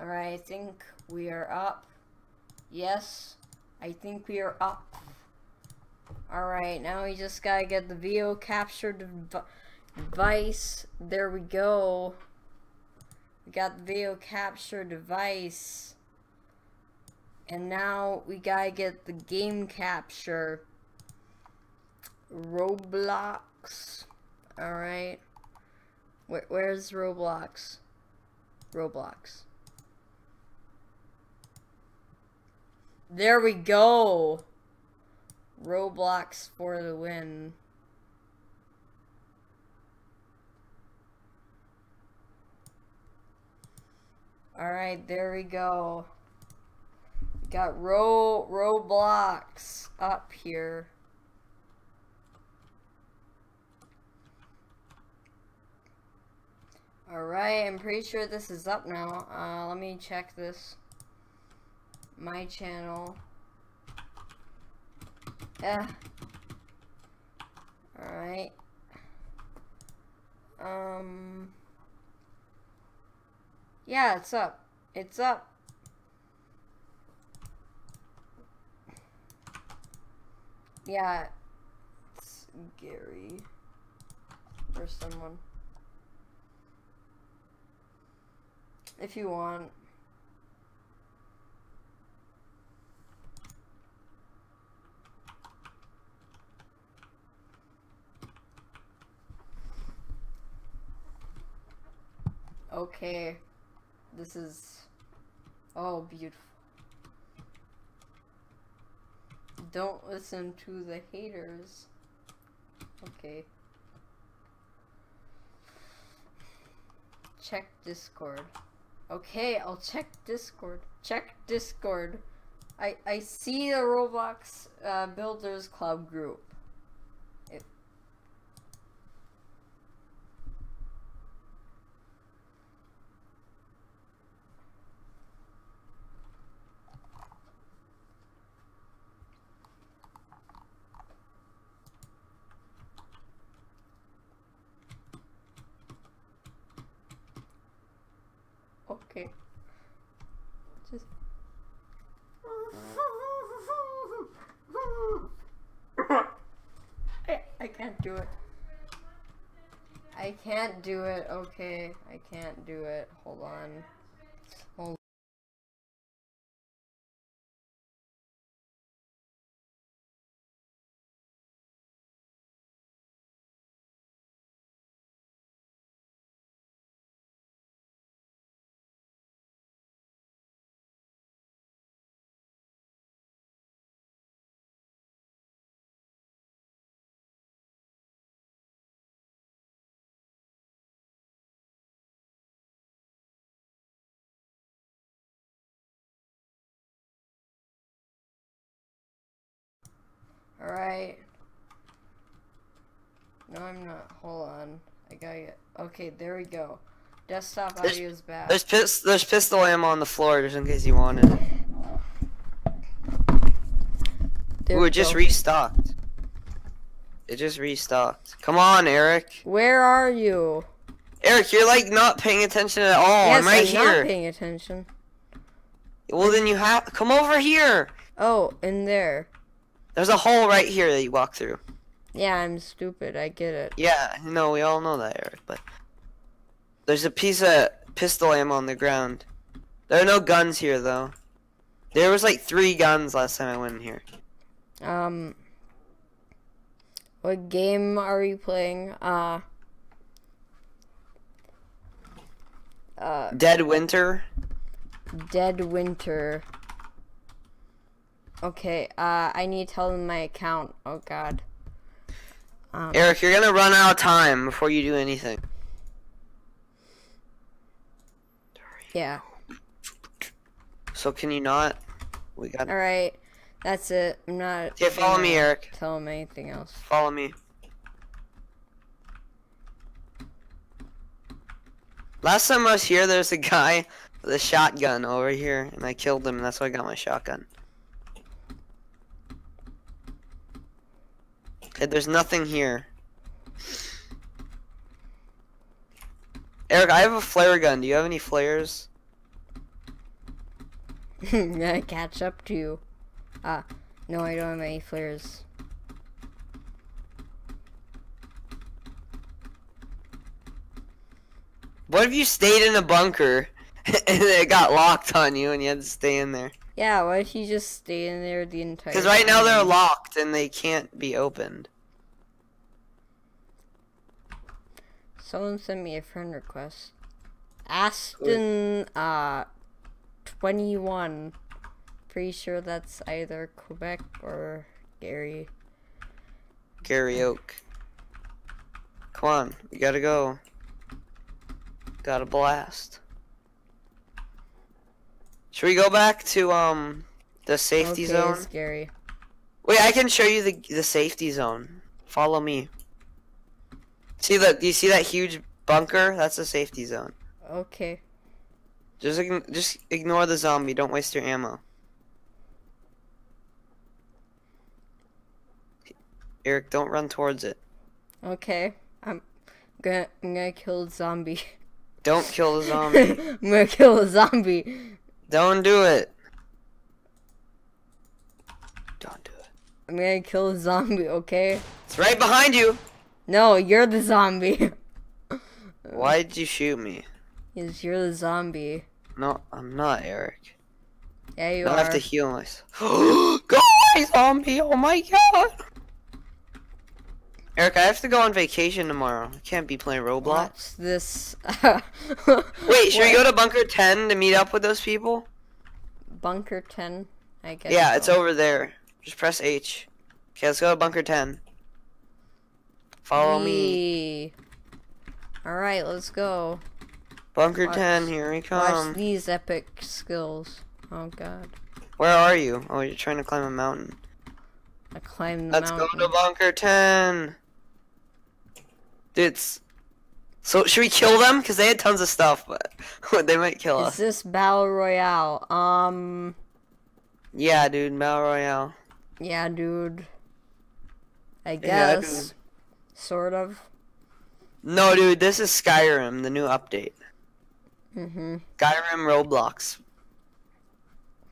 Alright, I think we are up. Yes, I think we are up. Alright, now we just gotta get the video capture dev device. There we go. We got the video capture device. And now we gotta get the game capture. Roblox. Alright. Where, where's Roblox? Roblox. There we go. Roblox for the win. Alright, there we go. Got Ro Roblox up here. Alright, I'm pretty sure this is up now. Uh, let me check this. My channel. Yeah. Alright. Um. Yeah, it's up. It's up. Yeah. It's Gary. Or someone. If you want. Okay. This is... Oh, beautiful. Don't listen to the haters. Okay. Check Discord. Okay, I'll check Discord. Check Discord. I I see the Roblox uh, Builders Club group. Okay. Just. I, I can't do it. I can't do it. Okay, I can't do it. Hold on. Alright. No, I'm not. Hold on. I gotta get. Okay, there we go. Desktop There's- audio is back. There's pis there's pistol ammo on the floor just in case you wanted it. There Ooh, we it just restocked. It just restocked. Come on, Eric. Where are you? Eric, you're like not paying attention at all. yes, I'm right I'm not paying attention. Well, then you have come over here. Oh, in there. There's a hole right here that you walk through. Yeah, I'm stupid. I get it. Yeah, no, we all know that, Eric. But there's a piece of pistol ammo on the ground. There are no guns here, though. There was like three guns last time I went in here. Um, what game are we playing? Uh, uh, Dead Winter. Dead Winter. Okay, uh, I need to tell them my account. Oh god. Um, Eric, you're gonna run out of time before you do anything. yeah. So can you not? We got. Alright, that's it. I'm not. Okay, follow me, Eric. Tell them anything else. Follow me. Last time I was here, there's a guy with a shotgun over here, and I killed him, and that's why I got my shotgun. There's nothing here. Eric, I have a flare gun. Do you have any flares? Gonna catch up to you. Ah, no, I don't have any flares. What if you stayed in a bunker and it got locked on you and you had to stay in there? Yeah, why don't you just stay in there the entire time? Because right now they're locked and they can't be opened. Someone sent me a friend request. Aston, uh, 21. Pretty sure that's either Quebec or Gary. Gary Oak. Come on, we gotta go. Got a blast. Should we go back to um the safety okay, zone? it's Gary. Wait, I can show you the the safety zone. Follow me. See the do you see that huge bunker? That's the safety zone. Okay. Just ign- just ignore the zombie. Don't waste your ammo. Eric, don't run towards it. Okay. I'm gonna I'm gonna kill the zombie. Don't kill the zombie. I'm gonna kill the zombie. Don't do it. Don't do it. I'm gonna kill a zombie, okay? It's right behind you. No, you're the zombie. Why did you shoot me? Yes, you're the zombie. No, I'm not, Eric. Yeah, you I are. I have to heal myself. go away, zombie! Oh my god! Eric, I have to go on vacation tomorrow. I can't be playing Roblox. Watch this. Wait, should we go to Bunker 10 to meet up with those people? Bunker 10? I guess. Yeah, it's over there. Just press H. Okay, let's go to Bunker 10. Follow me. Wee. Alright, let's go. Bunker Watch- 10, here we Watch come. these epic skills. Oh god. Where are you? Oh, you're trying to climb a mountain. I climbed the Let's mountain. go to Bunker 10. Dude. So, should we kill them? Because they had tons of stuff, but they might kill Is us. Is this Battle Royale? Um, Yeah, dude, Battle Royale. yeah, dude. I Yeah, guess. dude. Sort of. No, dude, this is Skyrim, the new update. Mm-hmm. Skyrim Roblox.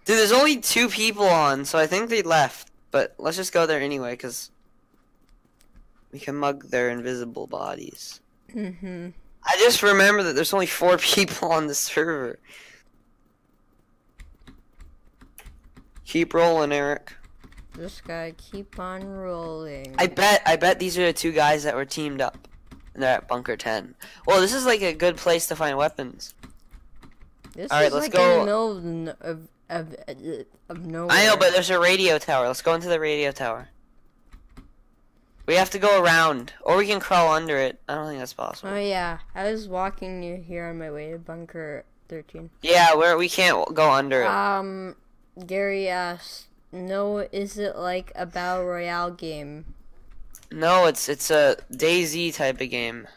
Dude, there's only two people on, so I think they left. But let's just go there anyway, because we can mug their invisible bodies. Mm-hmm. I just remember that there's only four people on the server. Keep rolling, Eric. Just gotta keep on rolling. I bet, I bet these are the two guys that were teamed up. And they're at Bunker 10. Well, this is like a good place to find weapons. This Alright, is let's like go- in the middle of, of, of, of, of nowhere. I know, but there's a radio tower. Let's go into the radio tower. We have to go around, or we can crawl under it. I don't think that's possible. Oh yeah, I was walking near here on my way to Bunker 13. Yeah, where we can't go under it. Um, Gary asked, "No, is it like a battle royale game?" No, it's it's a DayZ type of game.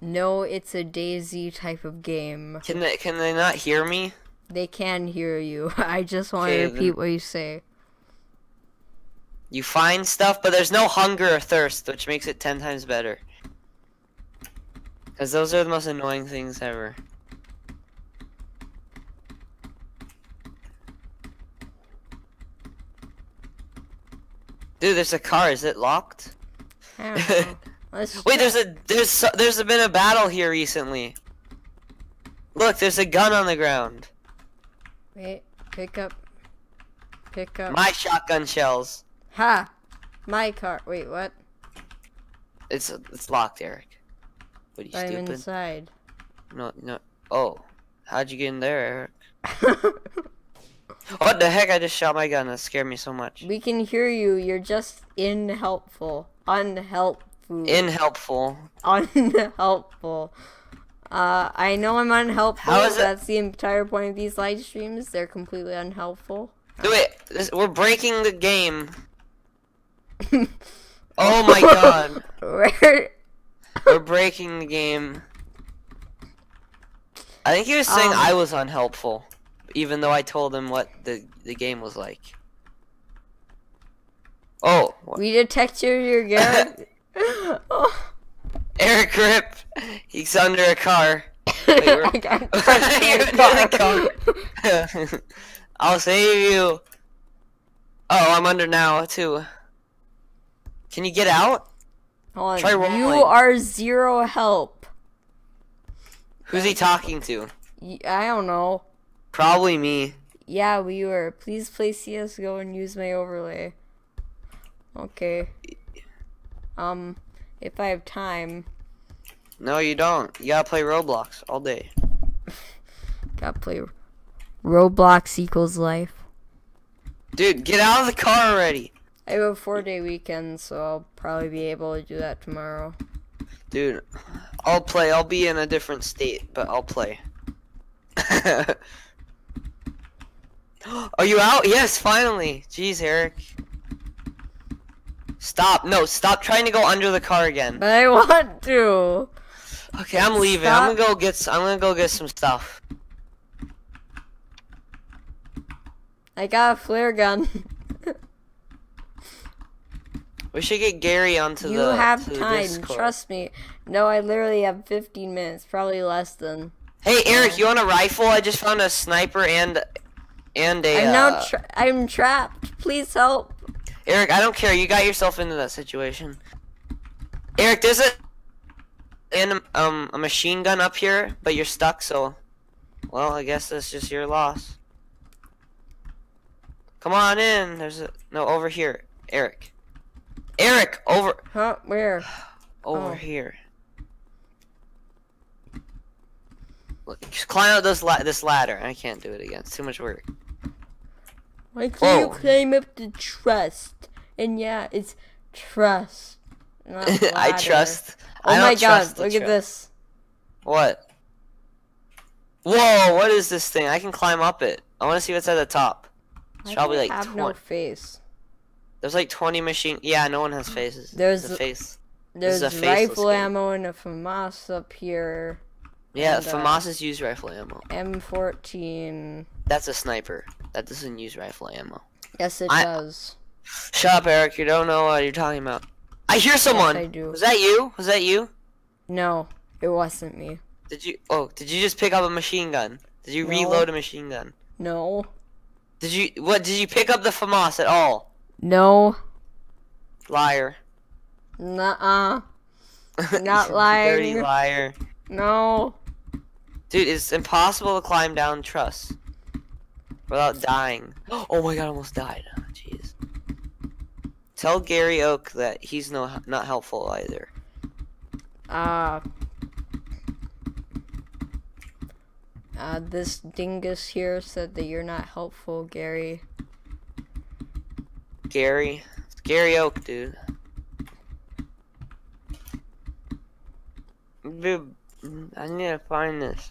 No, it's a DayZ type of game. Can they can they not hear me? They can hear you. I just want Okay, to then. repeat what you say. You find stuff, but there's no hunger or thirst, which makes it ten times better. Because those are the most annoying things ever. Dude, there's a car. Is it locked? I don't know. Let's Wait, there's a there's there's been a battle here recently. Look, there's a gun on the ground. wait. Pick up. Pick up. My shotgun shells. Ha! My car. Wait, what? It's it's locked, Eric. What are you I'm stupid? inside. No, no. Oh, how'd you get in there, Eric? What the heck? I just shot my gun. That scared me so much. we can hear you. You're just inhelpful. Unhelpful. Unhelpful. unhelpful. Uh, I know I'm unhelpful. How is it- That's the entire point of these live streams. They're completely unhelpful. Do it. This, we're breaking the game. Oh my god. Where? We're breaking the game. I think he was saying Um, I was unhelpful, even though I told him what the the game was like. Oh, We detected your gun. oh, Eric Rip. He's under a car. we're- I got You're car. I'll save you. Oh, I'm under now too. Can you get out? Hold on. Try You are zero help. Who's he talking to? I don't know. Probably me. Yeah, we were. Please play CSGO and use my overlay. Okay. Um, if I have time, No, you don't. You gotta play Roblox all day. gotta play Roblox equals life. Dude, get out of the car already. I have a four day weekend, so I'll probably be able to do that tomorrow. Dude, I'll play. I'll be in a different state, but I'll play. Are you out? Yes, finally. Jeez, Eric. Stop. No, stop trying to go under the car again. But I want to. Okay, I'm leaving. I'm gonna go get. I'm gonna go get some stuff. I got a flare gun. We should get Gary onto you the. have to the time. Discord. Trust me. No, I literally have 15 minutes. Probably less than. Hey, Eric, you want a rifle? I just found a sniper and and a. I'm uh, now. Tra- I'm trapped. Please help. Eric, I don't care. You got yourself into that situation. Eric, there's a and um a machine gun up here, but you're stuck. So, well, I guess that's just your loss. Come on in. There's a no over here, Eric. Eric, over Huh? Where? over Oh. here. Look, just climb up this la- this ladder. I can't do it again. It's too much work. Why can't you climb up the trust? And yeah, it's trust. not I trust. Oh I my don't god! trust Look at this. What? Whoa, what is this thing? I can climb up it. I want to see what's at the top. It's Why probably I like have no face. There's like 20 machine. Yeah, no one has faces. There's a face. There's is a rifle game. ammo and a FAMAS up here. Yeah, And, uh, FAMAS's use rifle ammo. M14. That's a sniper. That doesn't use rifle ammo. Yes, it I- does. Shut up, Eric. You don't know what you're talking about. I hear someone. I do. Was that you? Was that you? No, it wasn't me. Did you? Oh, did you just pick up a machine gun? Did you No. reload a machine gun? No. Did you? What? Did you pick up the FAMAS at all? No. Liar. Nuh-uh. Not Dirty liar. No. Dude, it's impossible to climb down truss without dying. Oh my god, I almost died. Oh, Jeez. Tell Gary Oak that he's no not helpful either. Uh, uh, this dingus here said that you're not helpful, Gary. Gary, it's Gary Oak, dude. Dude, I need to find this.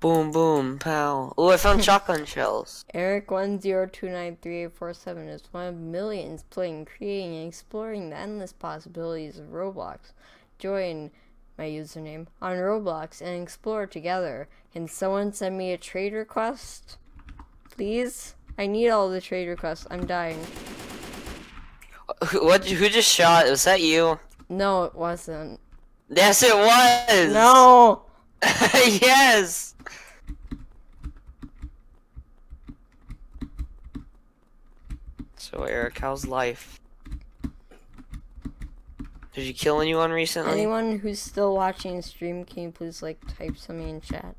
Boom, boom, pow. Oh, I found shotgun shells. Eric one zero two nine three eight four seven is one of millions playing, creating, and exploring the endless possibilities of Roblox. Join my username on Roblox and explore together. Can someone send me a trade request? Please? I need all the trade requests. I'm dying. Who- What? Who just shot? Was that you? No, it wasn't. Yes, it was. No! yes. So Eric, how's life? Did you kill anyone recently? Anyone who's still watching the stream, can you please like type something in chat?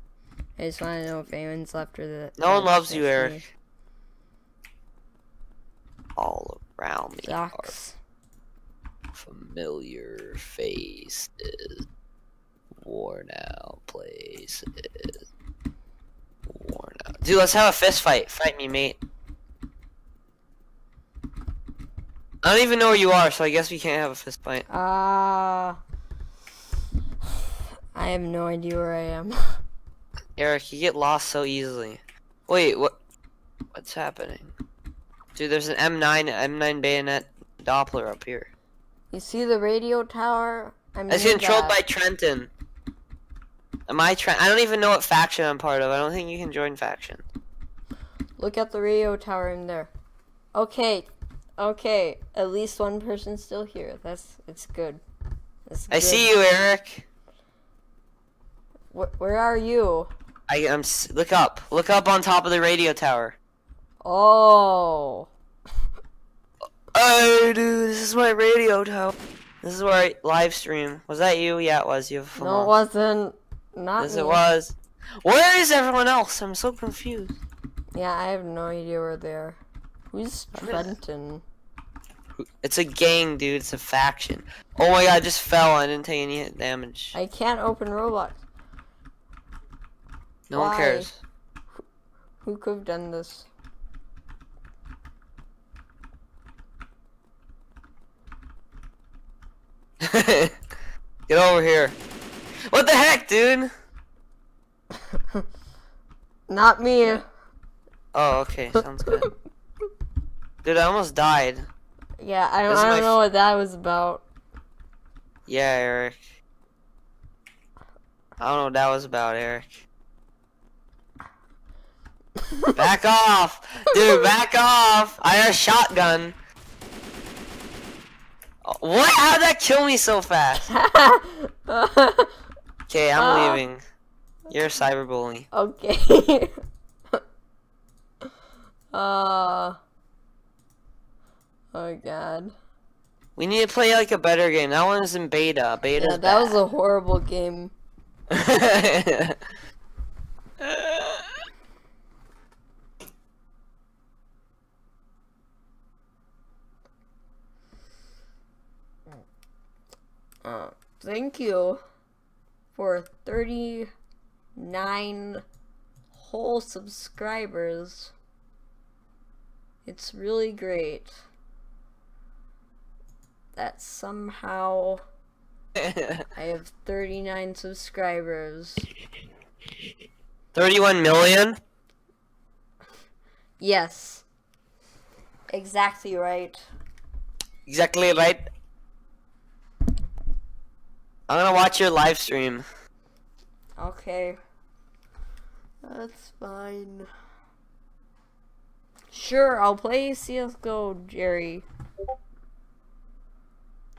I just want to know if anyone's left or the. No one uh, loves you, Eric. All around me Sucks. are familiar faces, worn out places, worn out. Dude, let's have a fist fight. Fight me, mate. I don't even know where you are, so I guess we can't have a fist fight. Ah. I have no idea where I am. Eric, you get lost so easily. Wait, what? What's happening? Dude, there's an M9, M9 bayonet Doppler up here. You see the radio tower? I'm It's controlled that. by Trenton. Am I Trent? I don't even know what faction I'm part of. I don't think you can join faction. Look at the radio tower in there. Okay, Okay, at least one person's still here. That's it's good. It's I good. see you, Eric. Wh- where are you? I am. Look up. Look up on top of the radio tower. Oh. Oh, dude, this is my radio tower. This is where I live stream. Was that you? Yeah, it was. You have a phone No, it wasn't. Not Yes, me. it was. Where is everyone else? I'm so confused. Yeah, I have no idea where they're. Who's Trenton? It's a gang, dude. It's a faction. Oh my god, I just fell. I didn't take any damage. I can't open Roblox. No one cares. Who could have done this? Get over here. What the heck, dude? Not me. Oh, okay. Sounds good. Dude, I almost died. Yeah, I don't, This is I don't know what that was about. Yeah, Eric. I don't know what that was about, Eric. back off! Dude, back off! I have a shotgun. What? How'd that kill me so fast? Okay, I'm Ah. leaving. You're a cyberbully. okay. uh. Oh god. We need to play like a better game. That one is in beta. Beta. Yeah, that was a horrible game. Uh, thank you for 39 whole subscribers. It's really great that somehow I have 39 subscribers. 31 million? Yes. Exactly right. Exactly right. I'm gonna watch your live stream. Okay. That's fine. Sure, I'll play CSGO, Jerry.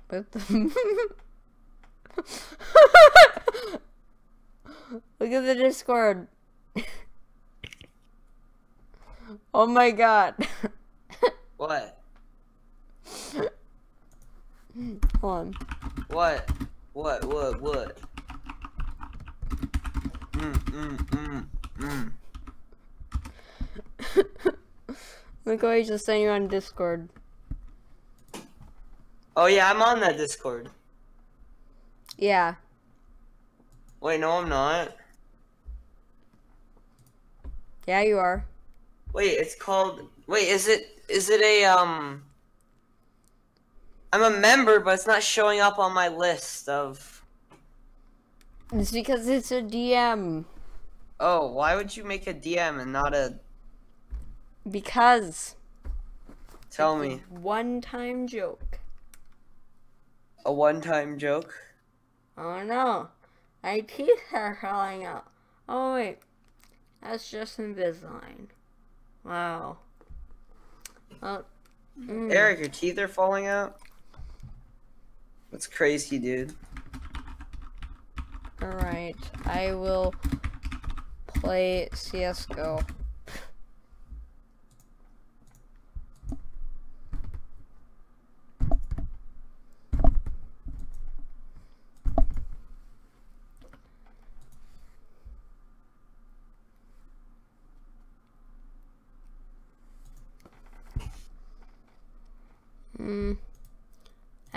With the Look at the Discord. oh my god. What? Hold on. What? What? What? What? Mm, mm, mm, mm. Look what I just sent you on Discord. Oh yeah, I'm on that Discord. Yeah. Wait, no, I'm not. Yeah, you are. Wait, it's called. Wait, is it? Is it a um? I'm a member, but it's not showing up on my list of. It's because it's a DM. Oh, why would you make a DM and not a? Because. Tell me. One time joke. A one-time joke. Oh no. My teeth are falling out. Oh wait. That's just Invisalign. Wow. Well, mm. Eric, your teeth are falling out. That's crazy, dude. Alright. I will play CSGO.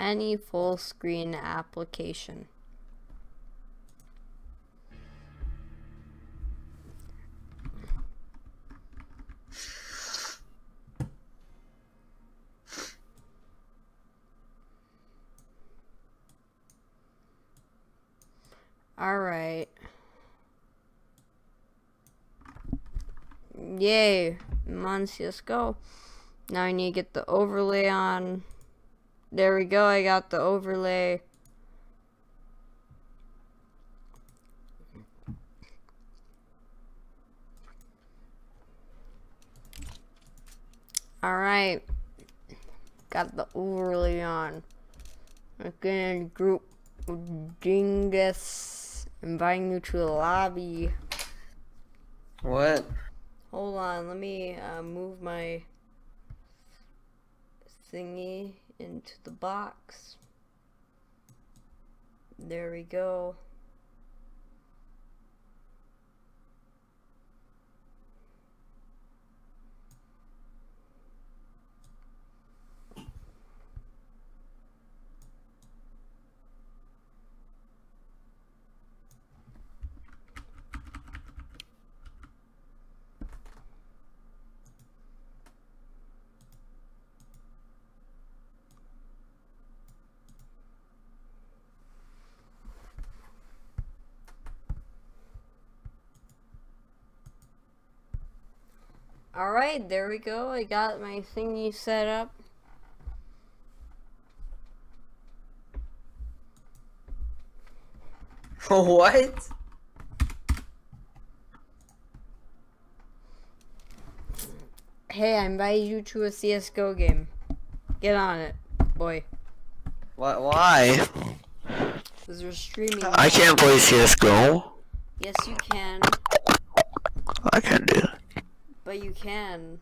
Any full screen application. Alright. Yay. I'm CSGO. Now I need to get the overlay on. There we go, I got the overlay. Alright. got the overlay on. Again, group Dingus inviting you to the lobby. What? Hold on, let me uh, move my thingy into the box. There we go. Alright, there we go. I got my thingy set up. what? Hey, I invited you to a CSGO game. Get on it, boy. What? Why? Because we're streaming. I can't play CSGO. Yes, you can. I can't do that. But you can.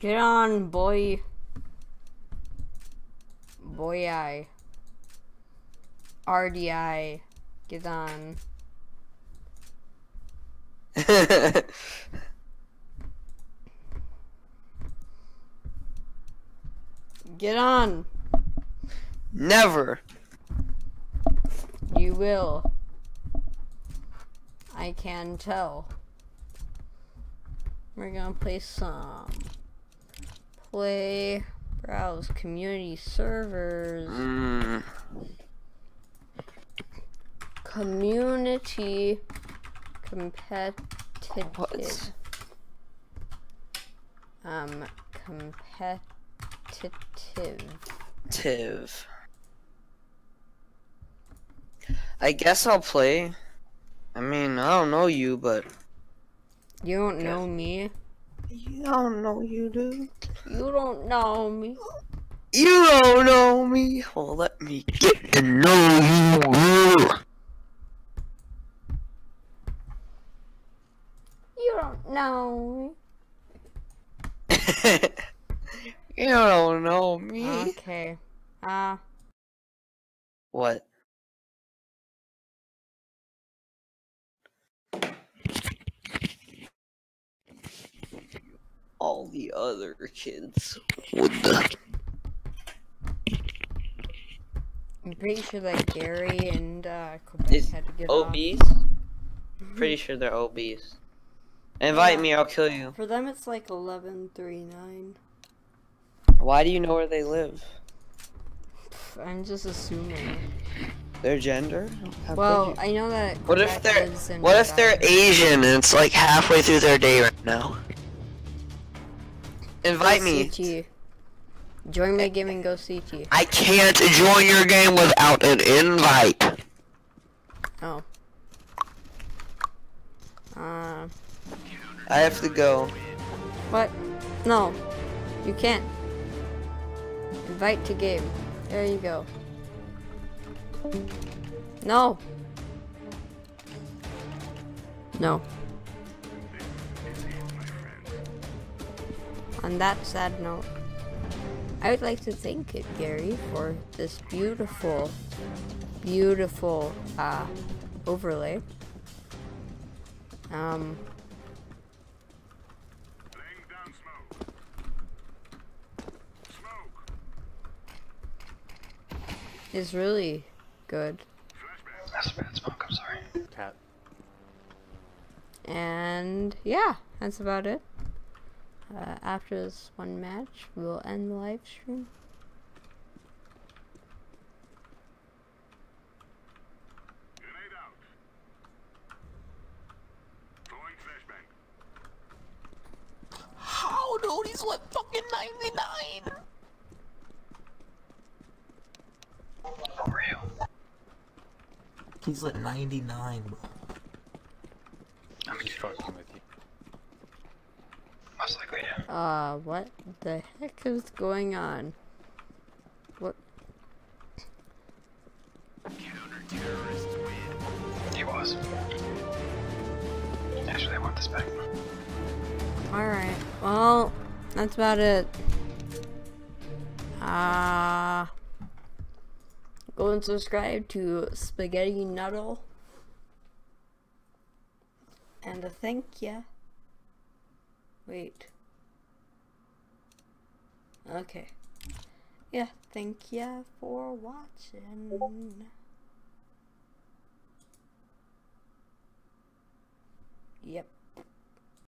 Get on, boy. Boy, I. RDI. Get on. Get on. Never. You will. I can tell. We're gonna play some. Play. Browse community servers. Mm. Community competitive. What? Um, competitive. Tiv. I guess I'll play. I mean, I don't know you, but You don't know me. I don't know you, dude. You don't know me. You don't know me. Well, let me get to know you. You don't know me. you don't know me. me. Okay. Uh, What? All the other kids. What the? I'm pretty sure that Gary and uh, Quebec Is had to get off. obese? Pretty sure they're obese. Invite Yeah. me, I'll kill you. For them, it's like 11:39. Why do you know where they live? I'm just assuming. Their gender? How Well. I know that. What if they're What if they're Asian and it's like halfway through their day right now? Invite me. CT. Join my game and go CT. I can't join your game without an invite. Oh. Uh, I have to go. what? No, you can't. Invite to game. There you go. No. No. On that sad note, I would like to thank it, Gary, for this beautiful, beautiful uh, overlay. Um, Laying smoke. Smoke. is really good. That's bad smoke. I'm sorry. Cat. And yeah, that's about it. Uh, after this one match, we'll end the live stream. Grenade out. How, dude? He's like fucking 99. For real. He's at 99, bro. I'm I'm just fucking with you. Most likely, yeah. Uh, what the heck is going on? What? He was. Actually, I want this back. Alright, well, that's about it. Uh, go and subscribe to Spaghetti Nuddle. And a thank ya. Wait. Okay. Yeah, thank you for watching. Yep.